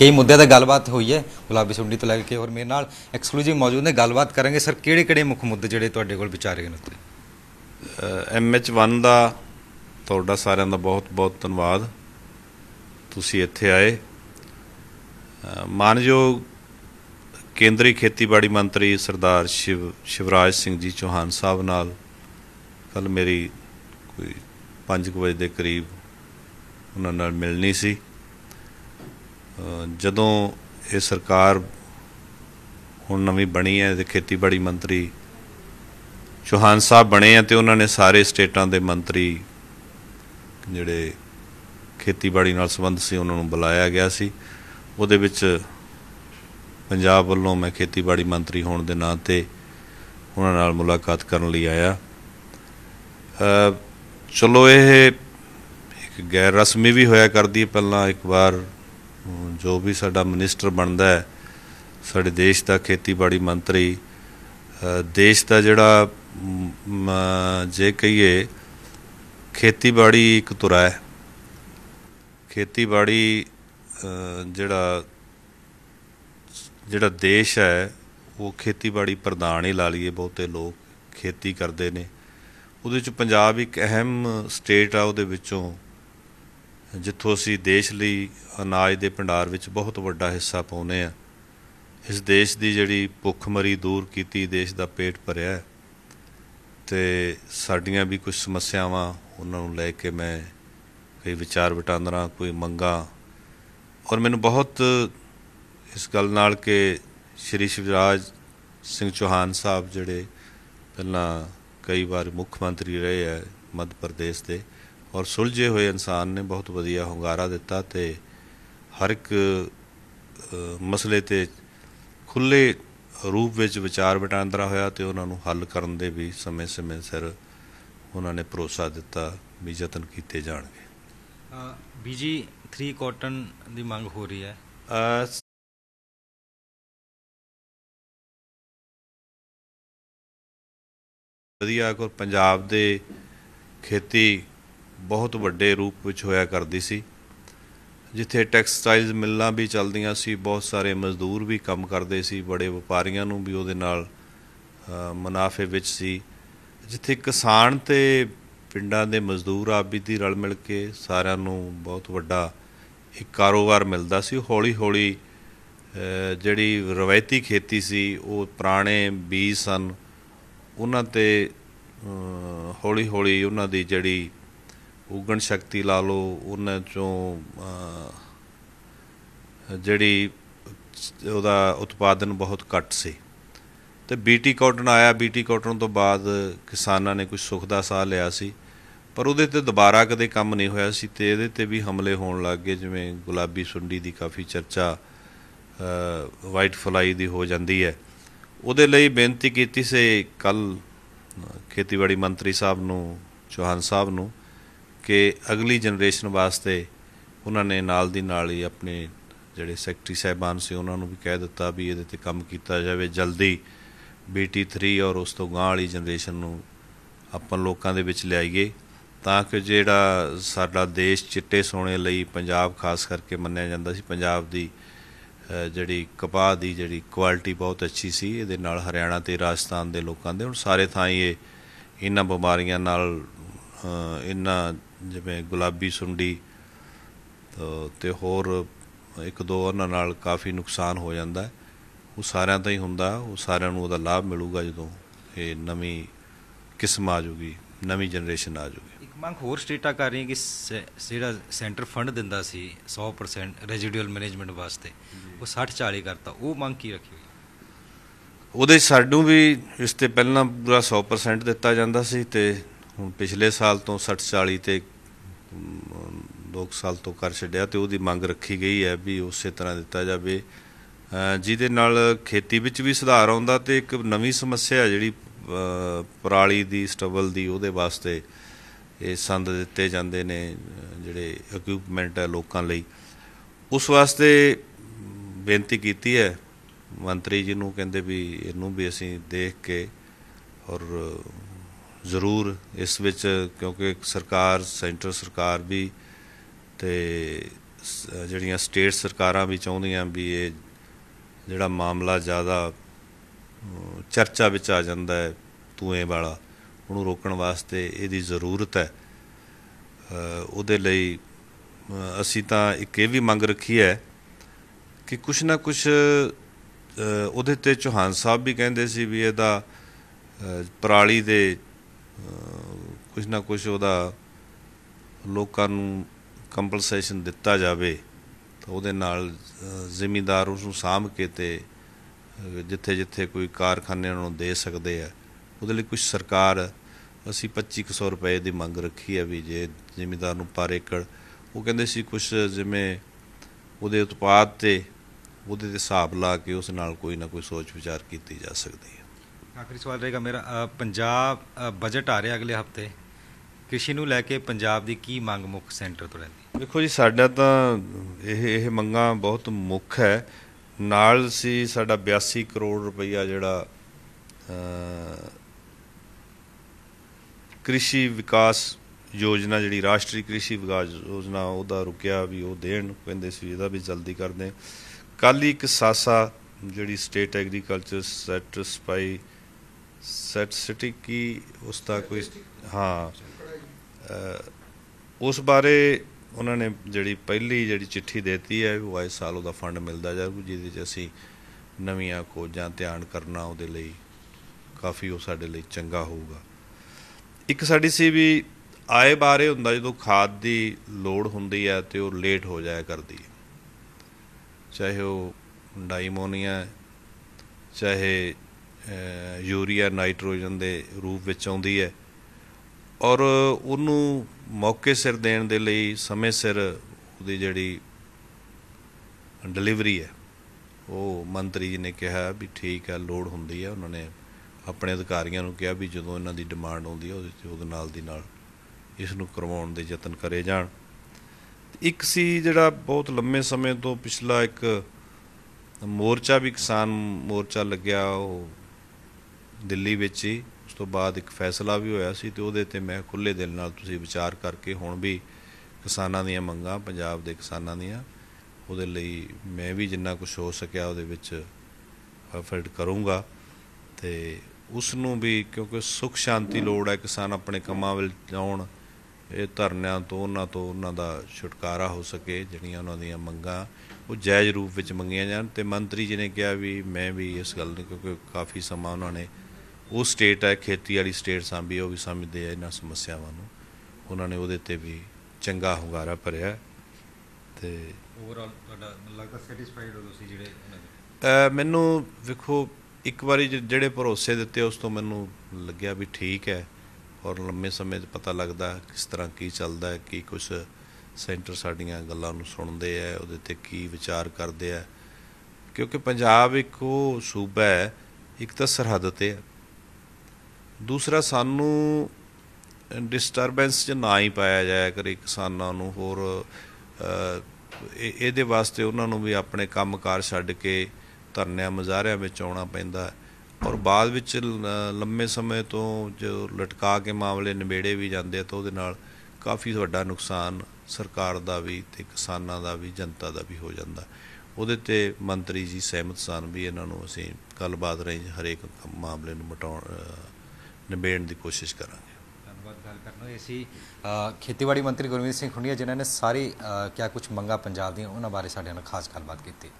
ਕਈ ਮੁੱਦਿਆਂ ਤੇ ਗੱਲਬਾਤ ਹੋਈ ਹੈ। ਗੁਲਾਬੀ ਸੁੰਡੀ ਤੋਂ ਲੈ ਕੇ ਔਰ ਮੇਰੇ ਨਾਲ ਐਕਸਕਲੂਸਿਵ ਮੌਜੂਦ ਨੇ। ਗੱਲਬਾਤ ਕਰਾਂਗੇ। ਸਰ, ਕਿਹੜੇ ਕਿਹੜੇ ਮੁੱਖ ਮੁੱਦੇ ਜਿਹੜੇ ਤੁਹਾਡੇ ਕੋਲ ਵਿਚਾਰੇ ਗਏ ਨੇ ਉੱਤੇ? ਐਮਐਚ1 ਦਾ ਤੁਹਾਡਾ ਸਾਰਿਆਂ ਦਾ ਬਹੁਤ-ਬਹੁਤ ਧੰਨਵਾਦ। ਤੁਸੀਂ ਇੱਥੇ ਆਏ। ਮਾਨਯੋਗ ਕੇਂਦਰੀ ਖੇਤੀਬਾੜੀ ਮੰਤਰੀ ਸਰਦਾਰ ਸ਼ਿਵ ਸ਼ਿਵਰਾਜ ਸਿੰਘ ਜੀ ਚੌਹਾਨ ਸਾਹਿਬ ਨਾਲ ਕੱਲ ਮੇਰੀ ਕੋਈ 5 ਵਜੇ ਦੇ ਕਰੀਬ ਉਹਨਾਂ ਨਾਲ ਮਿਲਣੀ ਸੀ। ਜਦੋਂ ਇਹ ਸਰਕਾਰ ਹੁਣ ਨਵੀਂ ਬਣੀ ਹੈ ਤੇ ਖੇਤੀਬਾੜੀ ਮੰਤਰੀ ਚੌਹਾਨ ਸਾਹਿਬ ਬਣੇ ਆ ਤੇ ਉਹਨਾਂ ਨੇ ਸਾਰੇ ਸਟੇਟਾਂ ਦੇ ਮੰਤਰੀ ਜਿਹੜੇ ਖੇਤੀਬਾੜੀ ਨਾਲ ਸੰਬੰਧ ਸੀ ਉਹਨਾਂ ਨੂੰ ਬੁਲਾਇਆ ਗਿਆ ਸੀ। ਉਹਦੇ ਵਿੱਚ ਪੰਜਾਬ ਵੱਲੋਂ ਮੈਂ ਖੇਤੀਬਾੜੀ ਮੰਤਰੀ ਹੋਣ ਦੇ ਨਾਂ ਤੇ ਉਹਨਾਂ ਨਾਲ ਮੁਲਾਕਾਤ ਕਰਨ ਲਈ ਆਇਆ। ਚਲੋ ਇਹ ਇੱਕ ਗੈਰ ਰਸਮੀ ਵੀ ਹੋਇਆ ਕਰਦੀ ਹੈ। ਪਹਿਲਾਂ ਇੱਕ ਵਾਰ ਜੋ ਵੀ ਸਾਡਾ ਮਿਨਿਸਟਰ ਬਣਦਾ ਹੈ, ਸਾਡੇ ਦੇਸ਼ ਦਾ ਖੇਤੀਬਾੜੀ ਮੰਤਰੀ ਦੇਸ਼ ਦਾ ਜਿਹੜਾ ਜੇ ਕਹੀਏ, ਖੇਤੀਬਾੜੀ ਇੱਕ ਧੁਰਾ ਹੈ। ਖੇਤੀਬਾੜੀ ਜਿਹੜਾ ਜਿਹੜਾ ਦੇਸ਼ ਹੈ, ਉਹ ਖੇਤੀਬਾੜੀ ਪ੍ਰਧਾਨ ਹੀ ਲਾ ਲਈਏ ਬਹੁਤੇ ਲੋਕ, ਖੇਤੀ ਕਰਦੇ ਨੇ। ਉਹਦੇ ਵਿੱਚ ਪੰਜਾਬ ਇੱਕ ਅਹਿਮ ਸਟੇਟ ਆ, ਉਹਦੇ ਵਿੱਚੋਂ ਜਿੱਥੋਂ ਅਸੀਂ ਦੇਸ਼ ਲਈ ਅਨਾਜ ਦੇ ਭੰਡਾਰ ਵਿੱਚ ਬਹੁਤ ਵੱਡਾ ਹਿੱਸਾ ਪਾਉਨੇ ਆ ਇਸ ਦੇਸ਼ ਦੀ ਜਿਹੜੀ ਭੁੱਖਮਰੀ ਦੂਰ ਕੀਤੀ ਦੇਸ਼ ਦਾ ਪੇਟ ਭਰਿਆ ਹੈ ਤੇ ਸਾਡੀਆਂ ਵੀ ਕੁਝ ਸਮੱਸਿਆਵਾਂ ਉਹਨਾਂ ਨੂੰ ਲੈ ਕੇ ਮੈਂ ਕਈ ਵਿਚਾਰ ਵਟਾਂਦਰਾ, ਕੋਈ ਮੰਗਾ ਔਰ ਮੈਨੂੰ ਬਹੁਤ ਇਸ ਗੱਲ ਨਾਲ ਕਿ ਸ਼੍ਰੀ ਸ਼ਿਵਰਾਜ ਸਿੰਘ ਚੌਹਾਨ ਸਾਹਿਬ ਜਿਹੜੇ ਪਹਿਲਾਂ ਕਈ ਵਾਰ ਮੁੱਖ ਮੰਤਰੀ ਰਹੇ ਹੈ ਮੱਧ ਪ੍ਰਦੇਸ਼ ਦੇ ਔਰ ਸੁਲਝੇ ਹੋਏ ਇਨਸਾਨ ਨੇ ਬਹੁਤ ਵਧੀਆ ਹੁੰਗਾਰਾ ਦਿੱਤਾ ਤੇ ਹਰ ਇੱਕ ਮਸਲੇ ਤੇ ਖੁੱਲੇ ਰੂਪ ਵਿੱਚ ਵਿਚਾਰ ਵਟਾਂਦਰਾ ਹੋਇਆ ਤੇ ਉਹਨਾਂ ਨੂੰ ਹੱਲ ਕਰਨ ਦੇ ਵੀ ਸਮੇਂ-ਸਮੇਂ ਸਿਰ ਉਹਨਾਂ ਨੇ ਭਰੋਸਾ ਦਿੱਤਾ ਵੀ ਯਤਨ ਕੀਤੇ ਜਾਣਗੇ। ਬੀਜੀ 3 ਕਾਟਨ ਦੀ ਮੰਗ ਹੋ ਰਹੀ ਹੈ। ਵਧੀਆ ਕੋ ਪੰਜਾਬ ਦੇ ਖੇਤੀ ਬਹੁਤ ਵੱਡੇ ਰੂਪ ਵਿੱਚ ਹੋਇਆ ਕਰਦੀ ਸੀ। ਜਿੱਥੇ ਟੈਕਸਟਾਈਲਸ ਮਿੱਲਾਂ ਵੀ ਚੱਲਦੀਆਂ ਸੀ, ਬਹੁਤ ਸਾਰੇ ਮਜ਼ਦੂਰ ਵੀ ਕੰਮ ਕਰਦੇ ਸੀ, ਬੜੇ ਵਪਾਰੀਆਂ ਨੂੰ ਵੀ ਉਹਦੇ ਨਾਲ ਮੁਨਾਫੇ ਵਿੱਚ ਸੀ। ਜਿੱਥੇ ਕਿਸਾਨ ਤੇ ਪਿੰਡਾਂ ਦੇ ਮਜ਼ਦੂਰ ਆਪ ਵੀ ਦੀ ਰਲ ਮਿਲ ਕੇ ਸਾਰਿਆਂ ਨੂੰ ਬਹੁਤ ਵੱਡਾ ਇੱਕ ਕਾਰੋਬਾਰ ਮਿਲਦਾ ਸੀ। ਹੌਲੀ ਹੌਲੀ ਜਿਹੜੀ ਰਵਾਇਤੀ ਖੇਤੀ ਸੀ, ਉਹ ਪੁਰਾਣੇ ਬੀਜ ਸਨ। ਉਹਨਾਂ ਤੇ ਹੌਲੀ ਹੌਲੀ ਉਹਨਾਂ ਦੀ ਜਿਹੜੀ ਉਗਣ ਸ਼ਕਤੀ ਲਾ ਲਓ, ਉਹਨਾਂ ਚੋਂ ਜਿਹੜੀ ਉਹਦਾ ਉਤਪਾਦਨ ਬਹੁਤ ਘੱਟ ਸੀ। ਤੇ ਬੀਟੀ ਕਾਟਨ ਆਇਆ ਬੀਟੀ ਕਾਟਨ ਤੋਂ ਬਾਅਦ ਕਿਸਾਨਾਂ ਨੇ ਕੁਝ ਸੁੱਖ ਦਾ ਸਾਹ ਲਿਆ ਸੀ। ਪਰ ਉਹਦੇ ਤੇ ਦੁਬਾਰਾ ਕਦੇ ਕੰਮ ਨਹੀਂ ਹੋਇਆ ਸੀ ਤੇ ਇਹਦੇ ਤੇ ਵੀ ਹਮਲੇ ਹੋਣ ਲੱਗ ਗਏ, ਜਿਵੇਂ ਗੁਲਾਬੀ ਸੁੰਡੀ ਦੀ ਕਾਫੀ ਚਰਚਾ ਵਾਈਟ ਫਲਾਈ ਦੀ ਹੋ ਜਾਂਦੀ ਹੈ। ਉਹਦੇ ਲਈ ਬੇਨਤੀ ਕੀਤੀ ਸੀ ਕੱਲ ਖੇਤੀਬਾੜੀ ਮੰਤਰੀ ਸਾਹਿਬ ਨੂੰ, ਚੌਹਾਨ ਸਾਹਿਬ ਨੂੰ ਕਿ ਅਗਲੀ ਜਨਰੇਸ਼ਨ ਵਾਸਤੇ ਉਹਨਾਂ ਨੇ ਨਾਲ ਦੀ ਨਾਲ ਹੀ ਆਪਣੇ ਜਿਹੜੇ ਸੈਕਟਰੀ ਸਾਹਿਬਾਨ ਸੀ, ਉਹਨਾਂ ਨੂੰ ਵੀ ਕਹਿ ਦਿੱਤਾ ਵੀ ਇਹਦੇ ਤੇ ਕੰਮ ਕੀਤਾ ਜਾਵੇ, ਜਲਦੀ BT3 ਔਰ ਉਸ ਤੋਂ ਗਾਂਹ ਵਾਲੀ ਜਨਰੇਸ਼ਨ ਨੂੰ ਆਪਾਂ ਲੋਕਾਂ ਦੇ ਵਿੱਚ ਲਿਆਈਏ ਤਾਂ ਕਿ ਜਿਹੜਾ ਸਾਡਾ ਦੇਸ਼ ਚਿੱਟੇ ਸੋਨੇ ਲਈ ਪੰਜਾਬ ਖਾਸ ਕਰਕੇ ਮੰਨਿਆ ਜਾਂਦਾ ਸੀ, ਪੰਜਾਬ ਦੀ ਜਿਹੜੀ ਕਪਾਹ ਦੀ ਜਿਹੜੀ ਕੁਆਲਿਟੀ ਬਹੁਤ ਅੱਛੀ ਸੀ, ਇਹਦੇ ਨਾਲ ਹਰਿਆਣਾ ਤੇ ਰਾਜਸਥਾਨ ਦੇ ਲੋਕਾਂ ਦੇ, ਹੁਣ ਸਾਰੇ ਥਾਂ ਹੀ ਇਹ ਇਹਨਾਂ ਬਿਮਾਰੀਆਂ ਨਾਲ ਇਹਨਾਂ ਜਿਵੇਂ ਗੁਲਾਬੀ ਸੁੰਡੀ ਤੇ ਹੋਰ ਇੱਕ ਦੋ ਉਹਨਾਂ ਨਾਲ ਕਾਫੀ ਨੁਕਸਾਨ ਹੋ ਜਾਂਦਾ ਹੈ। ਉਹ ਸਾਰਿਆਂ ਦਾ ਹੀ ਹੁੰਦਾ ਉਹ ਸਾਰਿਆਂ ਨੂੰ ਉਹਦਾ ਲਾਭ ਮਿਲੂਗਾ ਜਦੋਂ ਇਹ ਨਵੀਂ ਕਿਸਮ ਆ ਜੂਗੀ ਨਵੀਂ ਜਨਰੇਸ਼ਨ ਆ ਜੂਗੀ। ਇੱਕ ਮੰਗ ਹੋਰ ਸਟੇਟਾਂ ਕਰ ਰਹੀਆਂ ਕਿ ਜਿਹੜਾ ਸੈਂਟਰ ਫੰਡ ਦਿੰਦਾ ਸੀ 100% ਰੈਜ਼ੀਡੂਅਲ ਮੈਨੇਜਮੈਂਟ ਵਾਸਤੇ ਉਹ 60 40 ਕਰਤਾ ਉਹ ਮੰਗ ਕੀ ਰੱਖੀ ਹੋਈ ਉਹਦੇ ਸਾਨੂੰ ਵੀ ਇਸ ਤੇ ਪਹਿਲਾਂ ਪੂਰਾ 100% ਦਿੱਤਾ ਜਾਂਦਾ ਸੀ ਤੇ ਹੁਣ ਪਿਛਲੇ ਸਾਲ ਤੋਂ 60 40 ਤੇ 2 ਸਾਲ ਤੋਂ ਕਰ ਛੱਡਿਆ ਤੇ ਉਹਦੀ ਮੰਗ ਰੱਖੀ ਗਈ ਹੈ ਵੀ ਉਸੇ ਤਰ੍ਹਾਂ ਦਿੱਤਾ ਜਾਵੇ। ਜਿਹਦੇ ਨਾਲ ਖੇਤੀ ਵਿੱਚ ਵੀ ਸੁਧਾਰ ਆਉਂਦਾ ਤੇ ਇੱਕ ਨਵੀਂ ਸਮੱਸਿਆ ਜਿਹੜੀ ਪਰਾਲੀ ਦੀ, ਸਟਬਲ ਦੀ ਉਹਦੇ ਵਾਸਤੇ ਇਹ ਸੰਦ ਦਿੱਤੇ ਜਾਂਦੇ ਨੇ, ਜਿਹੜੇ ਇਕਵਿਪਮੈਂਟ ਹੈ ਲੋਕਾਂ ਲਈ। ਉਸ ਵਾਸਤੇ ਬੇਨਤੀ ਕੀਤੀ ਹੈ। ਮੰਤਰੀ ਜੀ ਨੂੰ ਕਹਿੰਦੇ ਵੀ ਇਹਨੂੰ ਵੀ ਅਸੀਂ ਦੇਖ ਕੇ ਔਰ ਜ਼ਰੂਰ ਇਸ ਵਿੱਚ, ਕਿਉਂਕਿ ਸਰਕਾਰ, ਸੈਂਟਰ ਸਰਕਾਰ ਵੀ ਤੇ ਜਿਹੜੀਆਂ ਸਟੇਟ ਸਰਕਾਰਾਂ ਵੀ ਚਾਹੁੰਦੀਆਂ ਵੀ ਇਹ ਜਿਹੜਾ ਮਾਮਲਾ ਜ਼ਿਆਦਾ ਚਰਚਾ ਵਿੱਚ ਆ ਜਾਂਦਾ ਹੈ ਧੂਏ ਵਾਲਾ, ਉਹਨੂੰ ਰੋਕਣ ਵਾਸਤੇ ਇਹਦੀ ਜ਼ਰੂਰਤ ਹੈ। ਉਹਦੇ ਲਈ ਅਸੀਂ ਤਾਂ ਇੱਕ ਇਹ ਵੀ ਮੰਗ ਰੱਖੀ ਹੈ ਕਿ ਕੁਛ ਨਾ ਕੁਛ ਉਹਦੇ ਤੇ ਚੌਹਾਨ ਸਾਹਿਬ ਵੀ ਕਹਿੰਦੇ ਸੀ ਵੀ ਇਹਦਾ ਪਰਾਲੀ ਦੇ ਅ, ਕੁਛ ਨਾ ਕੁਛ ਉਹਦਾ ਲੋਕਾਂ ਨੂੰ ਕੰਪਨਸੇਸ਼ਨ ਦਿੱਤਾ ਜਾਵੇ ਤਾਂ ਉਹਦੇ ਨਾਲ ਅ, ਜ਼ਿਮੀਂਦਾਰ ਉਸ ਨੂੰ ਸਾਂਭ ਕੇ ਤੇ ਜਿੱਥੇ ਜਿੱਥੇ ਕੋਈ ਕਾਰਖਾਨੇ ਉਹਨਾਂ ਨੂੰ ਦੇ ਸਕਦੇ ਆ। ਉਹਦੇ ਲਈ ਕੁਝ ਸਰਕਾਰ ਅਸੀਂ 2500 ਰੁਪਏ ਦੀ ਮੰਗ ਰੱਖੀ ਹੈ ਵੀ ਜੇ ਜ਼ਿਮੀਂਦਾਰ ਨੂੰ ਪਰ ਏਕੜ ਉਹ ਕਹਿੰਦੇ ਸੀ ਕੁਝ ਜਿਵੇਂ ਉਹਦੇ ਉਤਪਾਦ ਤੇ ਉਹਦੇ ਤੇ ਹਿਸਾਬ ਲਾ ਕੇ ਉਸ ਨਾਲ ਕੋਈ ਨਾ ਕੋਈ ਸੋਚ ਵਿਚਾਰ ਕੀਤੀ ਜਾ ਸਕਦੀ ਹੈ। ਆਖਰੀ ਸਵਾਲ ਰਹੇਗਾ ਮੇਰਾ ਪੰਜਾਬ ਬਜਟ ਆ ਰਿਹਾ ਅਗਲੇ ਹਫ਼ਤੇ। ਕ੍ਰਿਸ਼ੀ ਨੂੰ ਲੈ ਕੇ ਪੰਜਾਬ ਦੀ ਕੀ ਮੰਗ ਮੁੱਖ ਸੈਂਟਰ ਤੋਂ ਰਹਿੰਦੀ? ਦੇਖੋ ਜੀ, ਸਾਡਾ ਤਾਂ ਇਹ ਇਹ ਮੰਗਾਂ ਬਹੁਤ ਮੁੱਖ ਹੈ। ਨਾਲ ਸੀ ਸਾਡਾ 82 ਕਰੋੜ ਰੁਪਈਆ ਜਿਹੜਾ ਕ੍ਰਿਸ਼ੀ ਵਿਕਾਸ ਯੋਜਨਾ ਜਿਹੜੀ ਰਾਸ਼ਟਰੀ ਕ੍ਰਿਸ਼ੀ ਵਿਕਾਸ ਯੋਜਨਾ, ਉਹਦਾ ਰੁਕਿਆ ਵੀ ਉਹ ਦੇਣ, ਕਹਿੰਦੇ ਸੀ ਇਹਦਾ ਵੀ ਜਲਦੀ ਕਰਦੇ ਕੱਲ ਹੀ ਇੱਕ ਸਾਸਾ ਜਿਹੜੀ ਸਟੇਟ ਐਗਰੀਕਲਚਰ ਸੈਟਿਸਫਾਈ ਸੈਟ ਕੀ ਉਸ ਦਾ ਕੋਈ, ਹਾਂ ਉਸ ਬਾਰੇ ਉਹਨਾਂ ਨੇ ਜਿਹੜੀ ਪਹਿਲੀ ਜਿਹੜੀ ਚਿੱਠੀ ਦਿੱਤੀ ਹੈ ਉਹ ਆਏ ਸਾਲ ਉਹਦਾ ਫੰਡ ਮਿਲਦਾ ਜਾਊ, ਜਿਹਦੇ 'ਚ ਅਸੀਂ ਨਵੀਆਂ ਖੋਜਾਂ ਧਿਆਨ ਕਰਨਾ ਉਹਦੇ ਲਈ ਕਾਫੀ ਉਹ ਸਾਡੇ ਲਈ ਚੰਗਾ ਹੋਊਗਾ। ਇੱਕ ਸਾਡੀ ਸੀ ਵੀ ਆਏ ਬਾਰੇ ਹੁੰਦਾ ਜਦੋਂ ਖਾਦ ਦੀ ਲੋੜ ਹੁੰਦੀ ਹੈ ਤੇ ਉਹ ਲੇਟ ਹੋ ਜਾਇਆ ਕਰਦੀ ਹੈ। ਚਾਹੇ ਉਹ ਡਾਈਮੋਨੀਆ ਚਾਹੇ ਯੂਰੀਆ, ਨਾਈਟ੍ਰੋਜਨ ਦੇ ਰੂਪ ਵਿੱਚ ਆਉਂਦੀ ਹੈ। ਔਰ ਉਹਨੂੰ ਮੌਕੇ ਸਿਰ ਦੇਣ ਦੇ ਲਈ, ਸਮੇਂ ਸਿਰ ਉਹਦੀ ਜਿਹੜੀ ਡਿਲੀਵਰੀ ਹੈ, ਉਹ ਮੰਤਰੀ ਜੀ ਨੇ ਕਿਹਾ ਵੀ ਠੀਕ ਹੈ, ਲੋੜ ਹੁੰਦੀ ਹੈ। ਉਹਨਾਂ ਨੇ ਆਪਣੇ ਅਧਿਕਾਰੀਆਂ ਨੂੰ ਕਿਹਾ ਵੀ ਜਦੋਂ ਇਹਨਾਂ ਦੀ ਡਿਮਾਂਡ ਆਉਂਦੀ ਹੈ, ਉਹਦੇ ਨਾਲ ਦੀ ਨਾਲ ਇਸ ਨੂੰ ਕਰਵਾਉਣ ਦੇ ਯਤਨ ਕਰੇ ਜਾਣ। ਇੱਕ ਸੀ ਜਿਹੜਾ ਬਹੁਤ ਲੰਮੇ ਸਮੇਂ ਤੋਂ ਪਿਛਲਾ ਇੱਕ ਮੋਰਚਾ ਵੀ, ਕਿਸਾਨ ਮੋਰਚਾ ਲੱਗਿਆ, ਉਹ ਦਿੱਲੀ ਵਿੱਚ ਹੀ, ਉਸ ਤੋਂ ਬਾਅਦ ਇੱਕ ਫੈਸਲਾ ਵੀ ਹੋਇਆ ਸੀ ਤੇ ਉਹਦੇ ਤੇ ਮੈਂ ਖੁੱਲੇ ਦਿਲ ਨਾਲ ਤੁਸੀਂ ਵਿਚਾਰ ਕਰਕੇ ਹੁਣ ਵੀ ਕਿਸਾਨਾਂ ਦੀਆਂ ਮੰਗਾਂ, ਪੰਜਾਬ ਦੇ ਕਿਸਾਨਾਂ ਦੀਆਂ, ਉਹਦੇ ਲਈ ਮੈਂ ਵੀ ਜਿੰਨਾ ਕੁਝ ਹੋ ਸਕਿਆ ਉਹਦੇ ਵਿੱਚ ਐਫਰਟ ਕਰੂੰਗਾ ਤੇ ਉਸ ਨੂੰ ਵੀ ਕਿਉਂਕਿ ਸੁਖ ਸ਼ਾਂਤੀ ਲੋੜ ਹੈ, ਕਿਸਾਨ ਆਪਣੇ ਕੰਮਾਂ ਵਿੱਚ ਆਉਣ ਇਹ ਧਰਨਿਆਂ ਤੋਂ, ਉਹਨਾਂ ਤੋਂ ਉਹਨਾਂ ਦਾ ਛੁਟਕਾਰਾ ਹੋ ਸਕੇ ਜਿਹੜੀਆਂ ਉਹਨਾਂ ਦੀਆਂ ਮੰਗਾਂ ਉਹ ਜਾਇਜ਼ ਰੂਪ ਵਿੱਚ ਮੰਗੀਆਂ ਜਾਣ ਤੇ ਮੰਤਰੀ ਜੀ ਨੇ ਕਿਹਾ ਵੀ ਮੈਂ ਵੀ ਇਸ ਗੱਲ ਨੂੰ ਕਿਉਂਕਿ ਕਾਫੀ ਸਮਾਂ ਉਹਨਾਂ ਨੇ ਉਹ ਸਟੇਟ ਹੈ ਖੇਤੀ ਵਾਲੀ ਸਟੇਟ ਸਾਂਭੀ ਉਹ ਵੀ ਸਮਝਦੇ ਆ ਇਹਨਾਂ ਸਮੱਸਿਆਵਾਂ ਨੂੰ। ਉਹਨਾਂ ਨੇ ਉਹਦੇ ਤੇ ਵੀ ਚੰਗਾ ਹੁੰਗਾਰਾ ਭਰਿਆ ਤੇ ਓਵਰਆਲ ਤੁਹਾਡਾ ਲੱਗਦਾ ਸੈਟੀਸਫਾਈਡ ਹੋ ਤੁਸੀਂ ਜਿਹੜੇ ਮੈਨੂੰ ਵੇਖੋ ਇੱਕ ਵਾਰੀ ਜਿਹੜੇ ਭਰੋਸੇ ਦਿੱਤੇ ਉਸ ਤੋਂ ਮੈਨੂੰ ਲੱਗਿਆ ਵੀ ਠੀਕ ਹੈ। ਔਰ ਲੰਮੇ ਸਮੇਂ 'ਚ ਪਤਾ ਲੱਗਦਾ ਕਿਸ ਤਰ੍ਹਾਂ ਕੀ ਚੱਲਦਾ ਹੈ ਕੀ ਕੁਝ ਸੈਂਟਰ ਸਾਡੀਆਂ ਗੱਲਾਂ ਨੂੰ ਸੁਣਦੇ ਆ ਉਹਦੇ ਤੇ ਕੀ ਵਿਚਾਰ ਕਰਦੇ ਆ ਕਿਉਂਕਿ ਪੰਜਾਬ ਇੱਕ ਉਹ ਸੂਬਾ ਹੈ ਇੱਕ ਤਾਂ ਸਰਹੱਦ ਤੇ ਹੈ ਦੂਸਰਾ, ਸਾਨੂੰ ਡਿਸਟਰਬੈਂਸ 'ਚ ਨਾ ਹੀ ਪਾਇਆ ਜਾਇਆ ਕਰੇ ਕਿਸਾਨਾਂ ਨੂੰ, ਹੋਰ ਇਹ- ਇਹਦੇ ਵਾਸਤੇ ਉਹਨਾਂ ਨੂੰ ਵੀ ਆਪਣੇ ਕੰਮਕਾਰ ਛੱਡ ਕੇ ਧਰਨਿਆਂ ਮੁਜ਼ਾਹਰਿਆਂ ਵਿੱਚ ਆਉਣਾ ਪੈਂਦਾ। ਔਰ ਬਾਅਦ ਵਿੱਚ ਲ- ਲੰਮੇ ਸਮੇਂ ਤੋਂ ਜੋ ਲਟਕਾ ਕੇ ਮਾਮਲੇ ਨਿਬੇੜੇ ਵੀ ਜਾਂਦੇ ਆ, ਤਾਂ ਉਹਦੇ ਨਾਲ ਕਾਫੀ ਵੱਡਾ ਨੁਕਸਾਨ ਸਰਕਾਰ ਦਾ ਵੀ ਤੇ ਕਿਸਾਨਾਂ ਦਾ ਵੀ, ਜਨਤਾ ਦਾ ਵੀ ਹੋ ਜਾਂਦਾ। ਉਹਦੇ ਤੇ ਮੰਤਰੀ ਜੀ ਸਹਿਮਤ ਸਨ ਵੀ ਇਹਨਾਂ ਨੂੰ ਅਸੀਂ ਗੱਲਬਾਤ ਰਾਹੀਂ ਹਰੇਕ ਮਾਮਲੇ ਨੂੰ ਮਟਾਉਣ ਨਿਬੇੜਨ ਦੀ ਕੋਸ਼ਿਸ਼ ਕਰਾਂਗੇ। ਧੰਨਵਾਦ ਗੱਲ ਕਰਨ ਨੂੰ ਸੀ ਖੇਤੀਬਾੜੀ ਮੰਤਰੀ ਗੁਰਮੀਤ ਸਿੰਘ ਖੁੰਡੀਆ ਜਿਨ੍ਹਾਂ ਨੇ ਸਾਰੀ ਕਿਆ ਕੁਝ ਮੰਗਾ ਪੰਜਾਬ ਦੀਆਂ, ਉਹਨਾਂ ਬਾਰੇ ਸਾਡੇ ਨਾਲ ਖਾਸ ਗੱਲਬਾਤ ਕੀਤੀ।